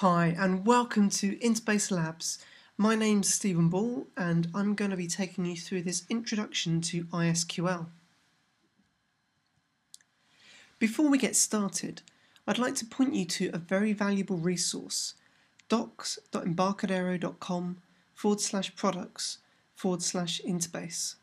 Hi and welcome to Interbase Labs. My name's Stephen Ball and I'm going to be taking you through this introduction to ISQL. Before we get started, I'd like to point you to a very valuable resource, docs.embarcadero.com forward slash products forward slash Interbase.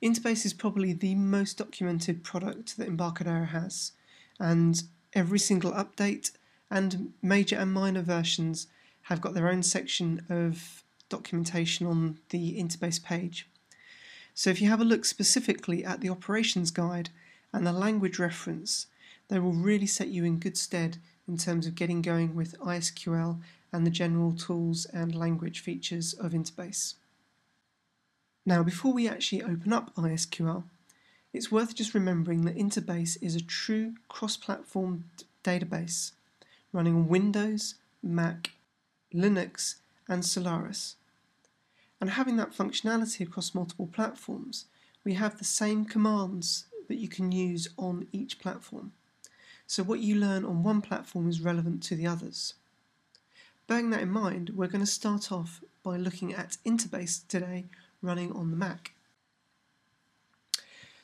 Interbase is probably the most documented product that Embarcadero has, and every single update and major and minor versions have got their own section of documentation on the Interbase page. So if you have a look specifically at the operations guide and the language reference, they will really set you in good stead in terms of getting going with ISQL and the general tools and language features of Interbase. Now before we actually open up ISQL, it's worth just remembering that Interbase is a true cross-platform database running on Windows, Mac, Linux and Solaris. And having that functionality across multiple platforms, we have the same commands that you can use on each platform. So what you learn on one platform is relevant to the others. Bearing that in mind, we're going to start off by looking at Interbase today running on the Mac.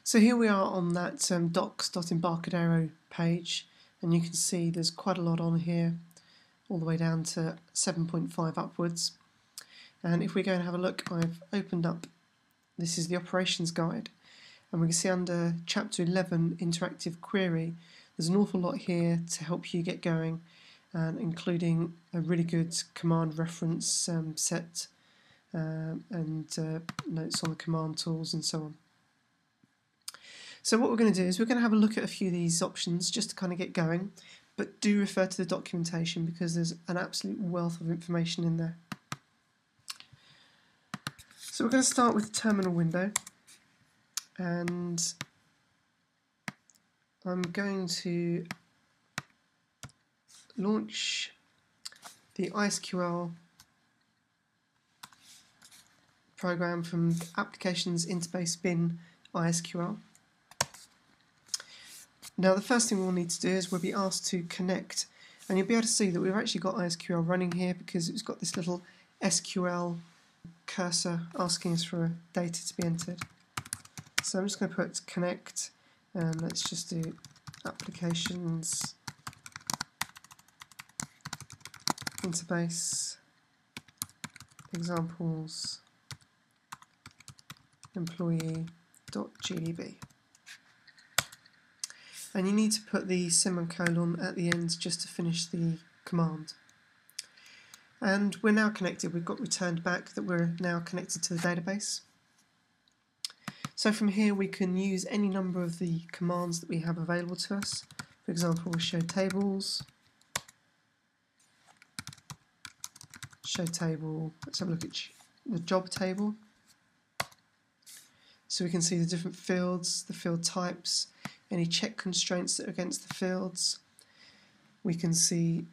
So here we are on that um, docs.embarcadero page and you can see there's quite a lot on here all the way down to 7.5 upwards and if we go and have a look I've opened up this is the operations guide and we can see under chapter 11 interactive query there's an awful lot here to help you get going and including a really good command reference um, set um, and uh, notes on the command tools and so on. So what we're going to do is we're going to have a look at a few of these options just to kind of get going, but do refer to the documentation because there's an absolute wealth of information in there. So we're going to start with the terminal window and I'm going to launch the ISQL program from Applications Interbase Bin ISQL. Now the first thing we'll need to do is we'll be asked to connect and you'll be able to see that we've actually got ISQL running here because it's got this little SQL cursor asking us for data to be entered. So I'm just going to put connect and let's just do applications interbase examples employee.gdb and you need to put the semicolon at the end just to finish the command. And we're now connected, we've got returned back that we're now connected to the database. So from here we can use any number of the commands that we have available to us. For example, we show tables, show table, let's have a look at the job table. So we can see the different fields, the field types, any check constraints that are against the fields. We can see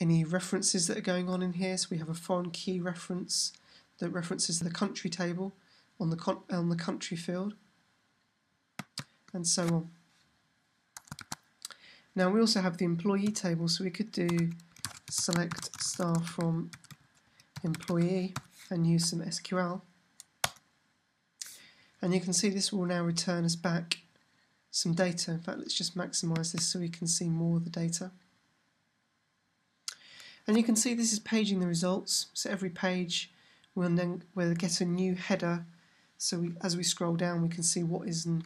any references that are going on in here. So we have a foreign key reference that references the country table on the, on the country field, and so on. Now we also have the employee table, so we could do select star from employee and use some SQL. And you can see this will now return us back some data. In fact, let's just maximize this so we can see more of the data. And you can see this is paging the results. So every page we'll then we'll get a new header. So we, as we scroll down, we can see what is in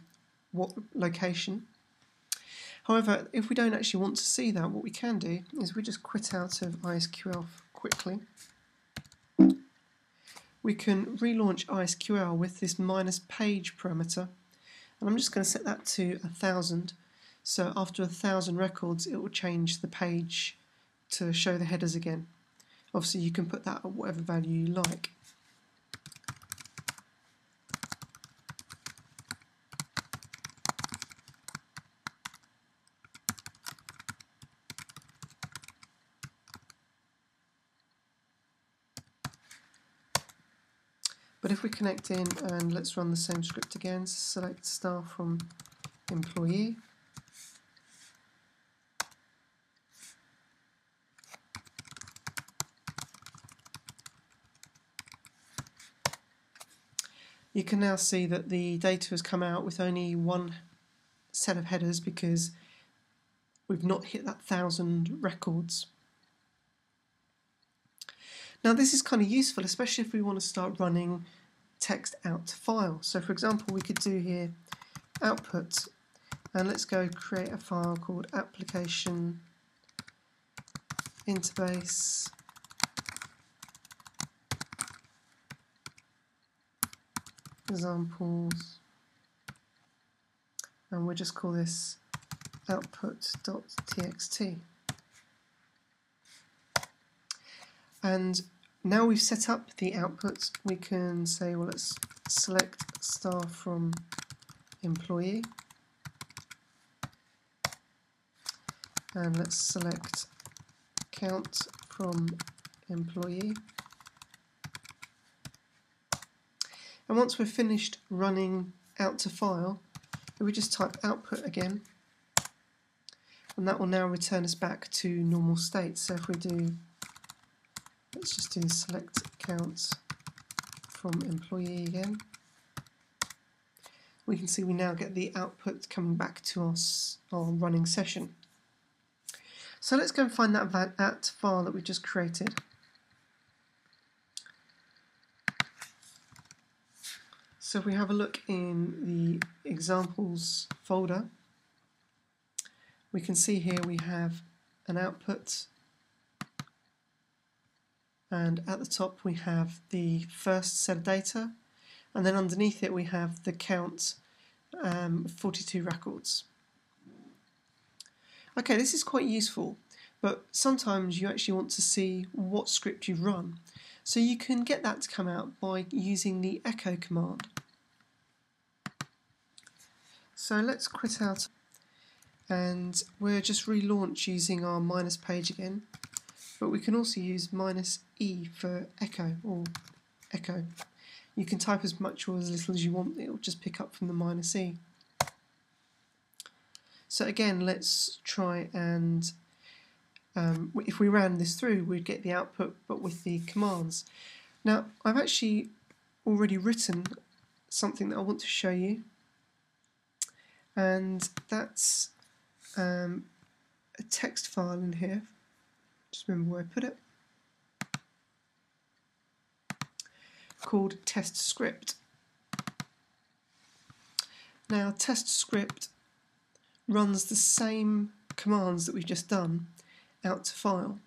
what location. However, if we don't actually want to see that, what we can do is we just quit out of ISQL quickly. We can relaunch ISQL with this minus page parameter and I'm just going to set that to a thousand. So after a thousand records it will change the page to show the headers again. Obviously you can put that at whatever value you like But if we connect in and let's run the same script again, select star from employee. You can now see that the data has come out with only one set of headers because we've not hit that thousand records now this is kind of useful, especially if we want to start running text out to file. So for example, we could do here output, and let's go create a file called application interbase examples. And we'll just call this output.txt and now we've set up the output we can say well let's select star from employee and let's select count from employee And once we're finished running out to file, we just type output again, and that will now return us back to normal state. So if we do, let's just do select counts from employee again, we can see we now get the output coming back to us our running session. So let's go and find that at file that we just created. So if we have a look in the examples folder, we can see here we have an output and at the top we have the first set of data and then underneath it we have the count um, 42 records. Okay, this is quite useful, but sometimes you actually want to see what script you've run. So you can get that to come out by using the echo command. So let's quit out and we'll just relaunch using our minus page again but we can also use minus E for echo or echo. You can type as much or as little as you want, it will just pick up from the minus E. So again, let's try and um, if we ran this through, we'd get the output, but with the commands. Now, I've actually already written something that I want to show you, and that's um, a text file in here. Just remember where I put it. Called test script. Now, test script runs the same commands that we've just done, out to file.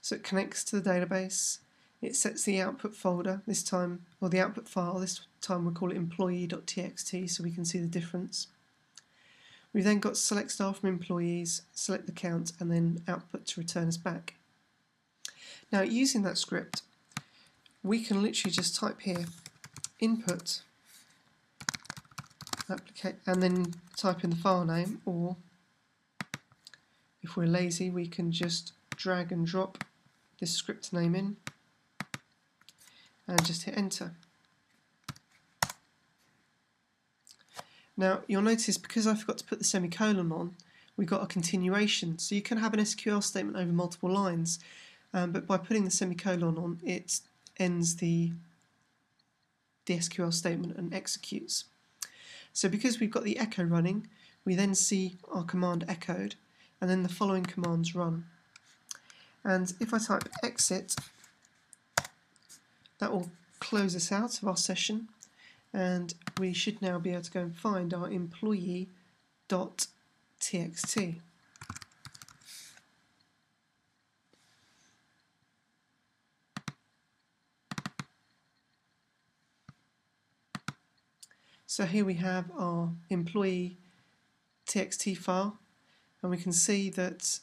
So it connects to the database, it sets the output folder, this time, or the output file, this time we'll call it employee.txt so we can see the difference. We've then got select star from employees, select the count, and then output to return us back. Now using that script, we can literally just type here input and then type in the file name or if we're lazy, we can just drag and drop this script name in and just hit enter. Now you'll notice because I forgot to put the semicolon on, we got a continuation. So you can have an SQL statement over multiple lines, um, but by putting the semicolon on, it ends the, the SQL statement and executes. So because we've got the echo running, we then see our command echoed, and then the following commands run. And if I type exit, that will close us out of our session and we should now be able to go and find our employee.txt. So here we have our employee txt file and we can see that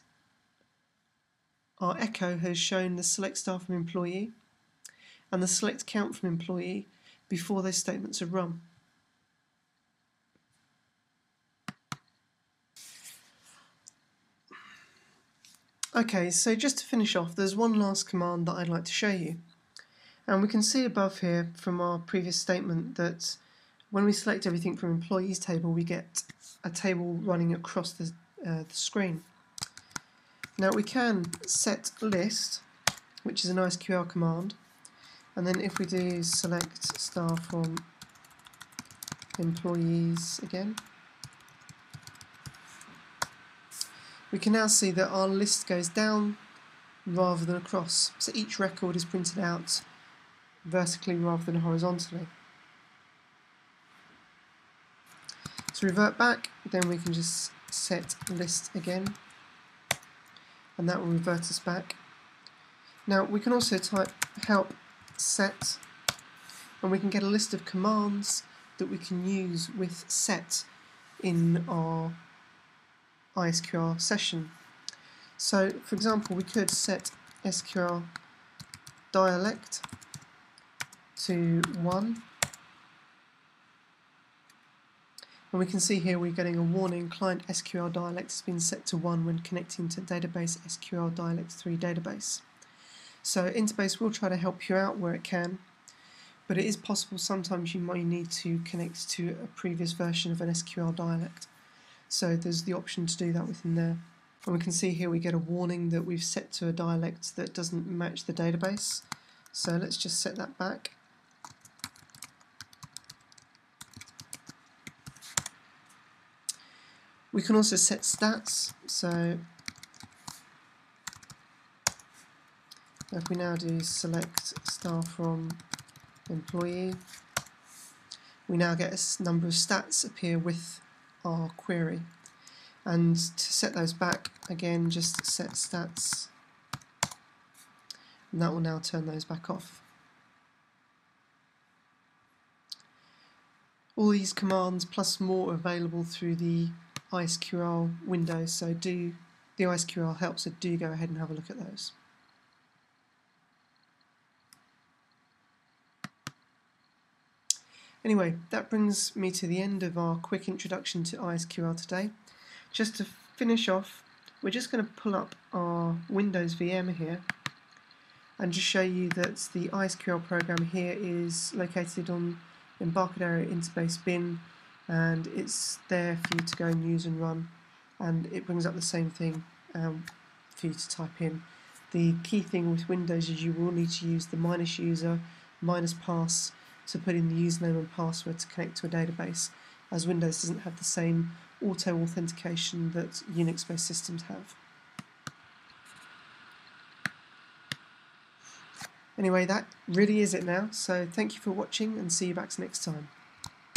our echo has shown the select star from employee and the select count from employee before those statements are run. Okay, so just to finish off, there's one last command that I'd like to show you. And we can see above here from our previous statement that when we select everything from employees table, we get a table running across the uh, the screen. Now we can set list, which is an SQL command, and then if we do select star from employees again. We can now see that our list goes down rather than across. So each record is printed out vertically rather than horizontally. To revert back, then we can just set list again, and that will revert us back. Now we can also type help set, and we can get a list of commands that we can use with set in our ISQL session. So, for example, we could set SQL dialect to 1 and we can see here we're getting a warning client SQL dialect has been set to 1 when connecting to database SQL dialect 3 database. So Interbase will try to help you out where it can but it is possible sometimes you might need to connect to a previous version of an SQL dialect. So there's the option to do that within there. And we can see here we get a warning that we've set to a dialect that doesn't match the database. So let's just set that back. We can also set stats, so if we now do select star from employee, we now get a number of stats appear with our query. And to set those back, again, just set stats, and that will now turn those back off. All these commands plus more are available through the ISQL window, so do the ISQL help, so do go ahead and have a look at those. Anyway, that brings me to the end of our quick introduction to ISQL today. Just to finish off, we're just going to pull up our Windows VM here and just show you that the ISQL program here is located on Embarcadero Interbase bin and it's there for you to go and use and run and it brings up the same thing um, for you to type in. The key thing with Windows is you will need to use the minus user minus pass to put in the username and password to connect to a database as Windows doesn't have the same auto authentication that Unix based systems have. Anyway, that really is it now, so thank you for watching and see you back next time.